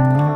No.